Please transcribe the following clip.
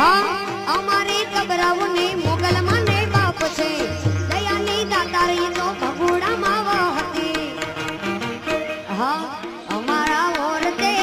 હા